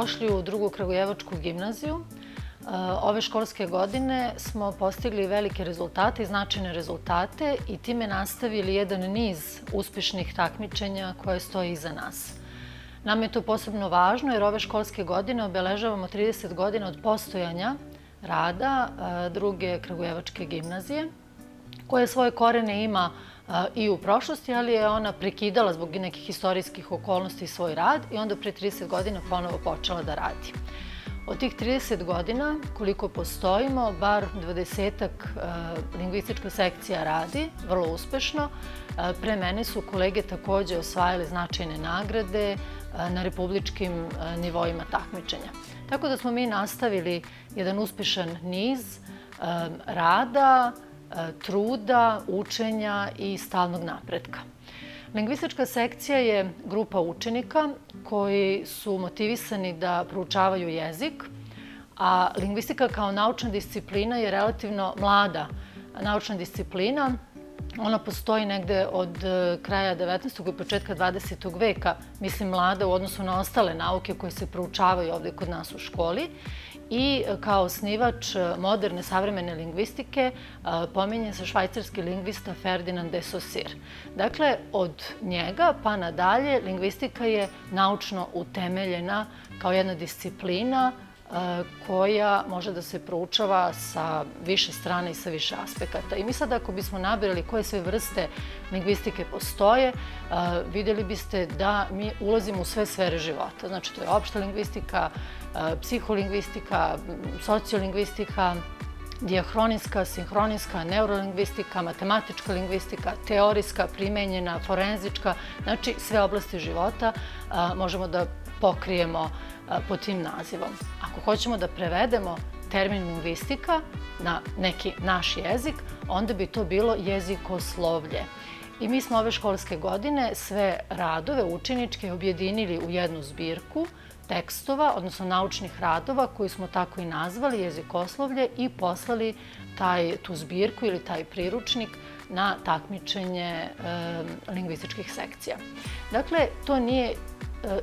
dobrodošli u drugu Kragujevačku gimnaziju. E, ove školske godine smo postigli velike rezultate i značajne rezultate i time nastavili jedan niz uspešnih takmičenja koje stoje iza nas. Nam je to posebno važno jer ove školske godine obeležavamo 30 godina od postojanja rada e, druge Kragujevačke gimnazije, koje svoje korene ima i u prošlosti, ali je ona prekidala zbog nekih istorijskih okolnosti svoj rad i onda pre 30 godina ponovo počela da radi. Od tih 30 godina, koliko postojimo, bar 20-ak lingvistička sekcija radi, vrlo uspešno. Pre mene su kolege takođe osvajale značajne nagrade na republičkim nivoima takmičenja. Tako da smo mi nastavili jedan uspešan niz rada, truda, učenja i stalnog napretka. Lingvistička sekcija je grupa učenika koji su motivisani da proučavaju jezik, a lingvistika kao naučna disciplina je relativno mlada naučna disciplina. Ona postoji negde od e, kraja 19. i početka 20. veka, mislim mlada u odnosu na ostale nauke koje se proučavaju ovde kod nas u školi i e, kao osnivač e, moderne savremene lingvistike e, pominje se švajcarski lingvista Ferdinand de Saussure. Dakle, od njega pa nadalje lingvistika je naučno utemeljena kao jedna disciplina koja može da se proučava sa više strane i sa više aspekata. I mi sad ako bismo nabirali koje sve vrste lingvistike postoje, videli biste da mi ulazimo u sve sfere života. Znači, to je opšta lingvistika, psiholingvistika, sociolingvistika, diahroninska, sinhroninska, neurolingvistika, matematička lingvistika, teorijska, primenjena, forenzička, znači sve oblasti života možemo da pokrijemo po tim nazivom. Ako hoćemo da prevedemo termin lingvistika na neki naš jezik, onda bi to bilo jezikoslovlje. I mi smo ove školske godine sve radove učeničke objedinili u jednu zbirku tekstova, odnosno naučnih radova, koji smo tako i nazvali jezikoslovlje i poslali taj, tu zbirku ili taj priručnik na takmičenje e, lingvističkih sekcija. Dakle, to nije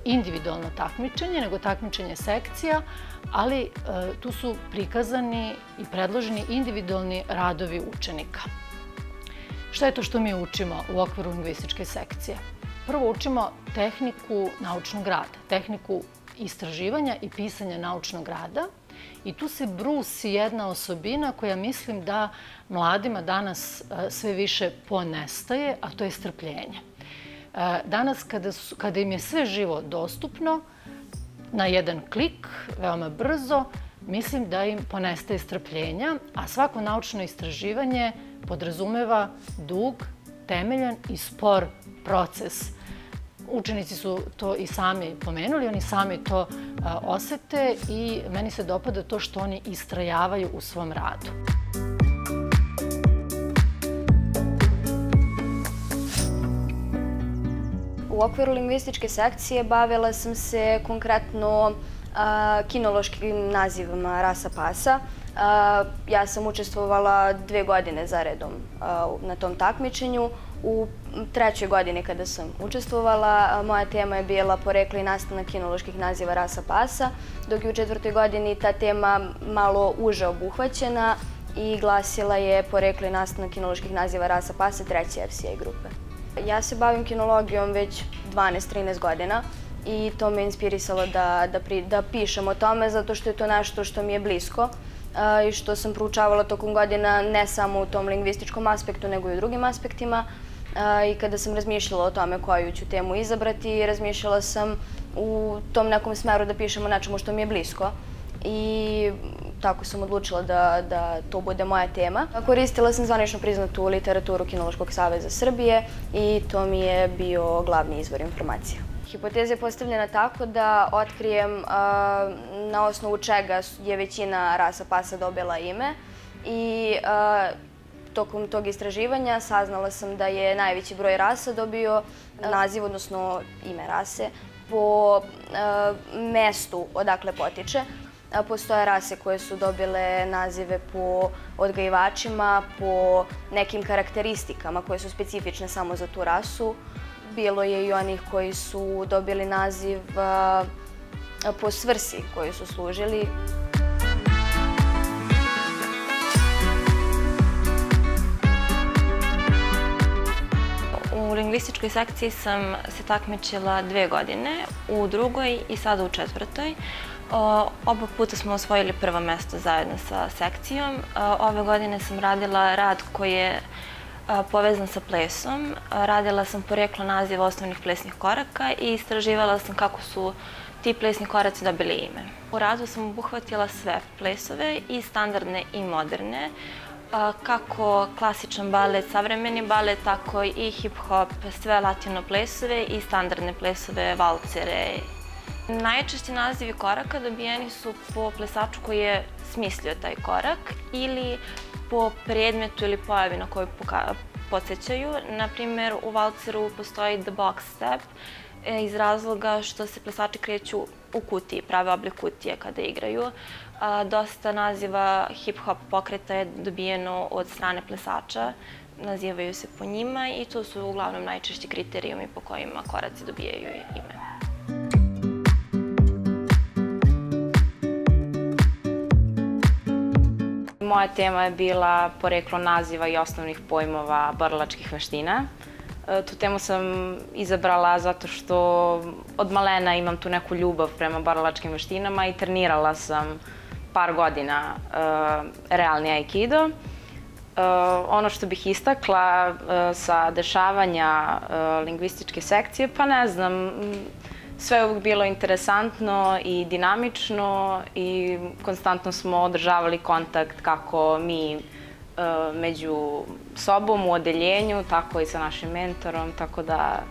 individualno takmičenje, nego takmičenje sekcija, ali e, tu su prikazani i predloženi individualni radovi učenika. Šta je to što mi učimo u okviru lingvističke sekcije? Prvo učimo tehniku naučnog rada, tehniku istraživanja i pisanja naučnog rada i tu se brusi jedna osobina koja mislim da mladima danas e, sve više ponestaje, a to je strpljenje. E, danas kada, su, kada im je sve živo dostupno, na jedan klik, veoma brzo, mislim da im ponestaje strpljenja, a svako naučno istraživanje podrazumeva dug, temeljan i spor proces. Učenici su to i sami pomenuli, oni sami to osete i meni se dopada to što oni istrajavaju u svom radu. U okviru lingvističke sekcije bavila sam se konkretno kinološkim nazivama rasa pasa. Ja sam učestvovala dve godine za redom na tom takmičenju. U trećoj godini kada sam učestvovala, moja tema je bila porekla i nastanak kinoloških naziva rasa pasa, dok je u četvrtoj godini ta tema malo uže obuhvaćena i glasila je porekla i nastanak kinoloških naziva rasa pasa treće FCA grupe. Ja se bavim kinologijom već 12-13 godina i to me inspirisalo da, da, da pišem o tome zato što je to nešto što mi je blisko i što sam proučavala tokom godina ne samo u tom lingvističkom aspektu nego i u drugim aspektima. I kada sam razmišljala o tome koju ću temu izabrati, razmišljala sam u tom nekom smeru da pišem o nečemu što mi je blisko. I tako sam odlučila da, da to bude moja tema. Koristila sam zvanično priznatu literaturu Kinološkog saveza Srbije i to mi je bio glavni izvor informacija. Hipoteza je postavljena tako da otkrijem na osnovu čega je većina rasa pasa dobila ime i tokom tog istraživanja saznala sam da je najveći broj rasa dobio naziv, odnosno ime rase, po a, mestu odakle potiče. Postoje rase koje su dobile nazive po odgajivačima, po nekim karakteristikama koje su specifične samo za tu rasu. Bilo je i onih koji su dobili naziv po svrsi koju su služili. U lingvističkoj sekciji sam se takmičila dve godine, u drugoj i sada u četvrtoj. Oba puta smo osvojili prvo mesto zajedno sa sekcijom. Ove godine sam radila rad koji je povezan sa plesom. Radila sam poreklo naziva osnovnih plesnih koraka i istraživala sam kako su ti plesni koraci dobili ime. U radu sam obuhvatila sve plesove, i standardne i moderne, kako klasičan balet, savremeni balet, tako i hip-hop, sve latino plesove i standardne plesove, valcere. Najčešći nazivi koraka dobijeni su po plesaču koji je smislio taj korak ili po predmetu ili pojavi na koju podsjećaju. Naprimer, u valceru postoji the box step e, iz razloga što se plesači kreću u kutiji, prave oblik kutije kada igraju. Dosta naziva hip-hop pokreta je dobijeno od strane plesača, nazivaju se po njima i to su uglavnom najčešći kriterijumi po kojima koraci dobijaju ime. Moja tema je bila poreklo naziva i osnovnih pojmova borilačkih veština. E, tu temu sam izabrala zato što od malena imam tu neku ljubav prema borilačkim veštinama i trenirala sam par godina uh, realni aikido. Uh, ono što bih istakla uh, sa dešavanja lingvističke sekcije, pa ne znam, sve je uvijek bilo interesantno i dinamično i konstantno smo održavali kontakt kako mi među sobom u odeljenju, tako i sa našim mentorom, tako da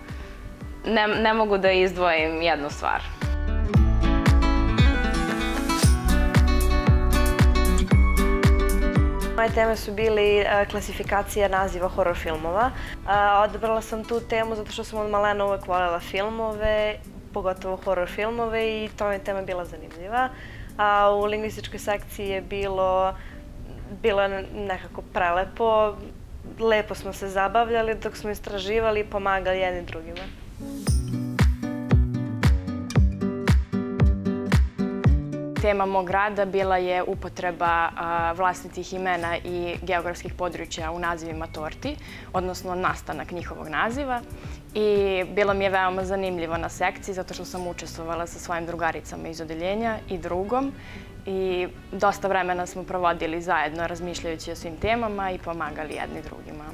ne, ne mogu da izdvojim jednu stvar. Moje teme su bili e, klasifikacija naziva horror filmova. E, odabrala sam tu temu zato što sam od malena uvek voljela filmove, pogotovo horror filmove i to mi je tema bila zanimljiva. A u lingvističkoj sekciji je bilo, bilo nekako prelepo, lepo smo se zabavljali dok smo istraživali i pomagali jedni drugima. Tema mog rada bila je upotreba vlastitih imena i geografskih područja u nazivima torti, odnosno nastanak njihovog naziva. I bilo mi je veoma zanimljivo na sekciji zato što sam učestvovala sa svojim drugaricama iz odeljenja i drugom. I dosta vremena smo provodili zajedno razmišljajući o svim temama i pomagali jedni drugima.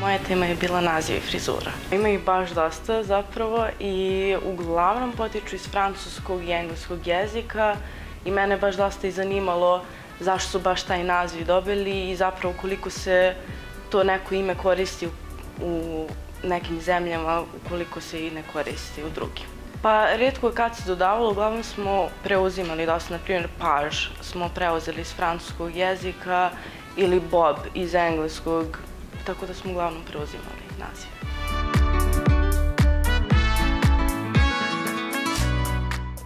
Moja tema je bila naziv i frizura. Ima ih baš dosta zapravo i uglavnom potiču iz francuskog i engleskog jezika i mene baš dosta i zanimalo zašto su baš taj naziv dobili i zapravo koliko se to neko ime koristi u nekim zemljama, ukoliko se i ne koristi u drugim. Pa, redko kad se dodavalo, uglavnom smo preuzimali dosta, na primjer, paž smo preuzeli iz francuskog jezika ili bob iz engleskog, tako da smo uglavnom preuzimali naziv.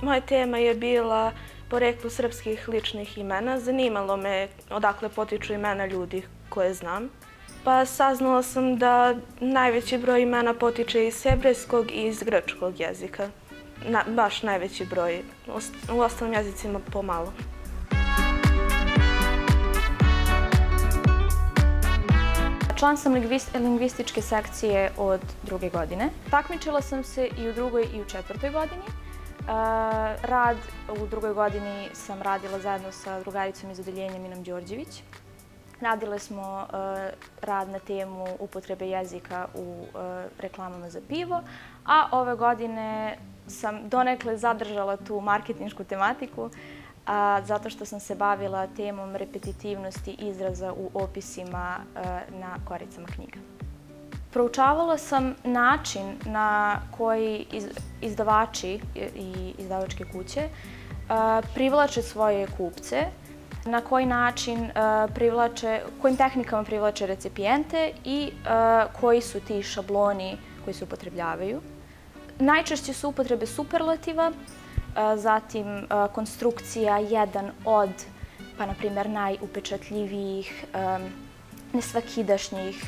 Moja tema je bila poreklo srpskih ličnih imena. Zanimalo me odakle potiču imena ljudi koje znam. Pa saznala sam da najveći broj imena potiče iz hebrejskog i iz grčkog jezika. Na, baš najveći broj. U ostalim jezicima pomalo. Član sam lingvističke sekcije od druge godine. Takmičila sam se i u drugoj i u četvrtoj godini. Rad u drugoj godini sam radila zajedno sa drugaricom iz odeljenja Minom Đorđević. Radile smo rad na temu upotrebe jezika u reklamama za pivo, a ove godine sam donekle zadržala tu marketinšku tematiku a, zato što sam se bavila temom repetitivnosti izraza u opisima na koricama knjiga. Proučavala sam način na koji izdavači i izdavačke kuće privlače svoje kupce, na koji način privlače, kojim tehnikama privlače recipijente i koji su ti šabloni koji se upotrebljavaju. Najčešće su upotrebe superlativa, zatim konstrukcija jedan od, pa na primjer, najupečatljivijih, nesvakidašnjih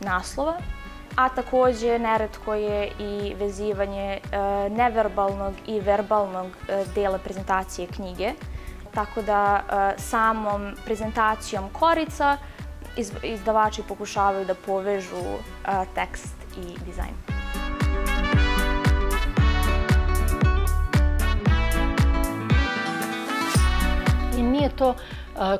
naslova. a takođe neretko je i vezivanje neverbalnog i verbalnog dela prezentacije knjige. Tako da samom prezentacijom korica izdavači pokušavaju da povežu tekst i dizajn. Nije to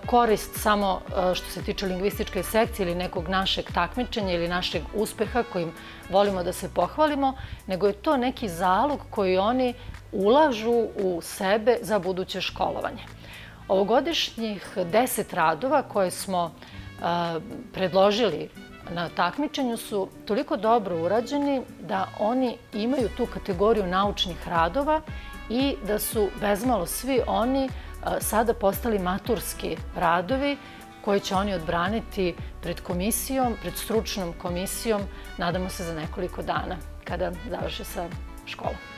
korist samo što se tiče lingvističke sekcije ili nekog našeg takmičenja ili našeg uspeha kojim volimo da se pohvalimo, nego je to neki zalog koji oni ulažu u sebe za buduće školovanje. Ovogodišnjih deset radova koje smo predložili na takmičenju su toliko dobro urađeni da oni imaju tu kategoriju naučnih radova i da su bezmalo svi oni sada postali maturski radovi koje će oni odbraniti pred komisijom, pred stručnom komisijom, nadamo se za nekoliko dana kada završe sa školom.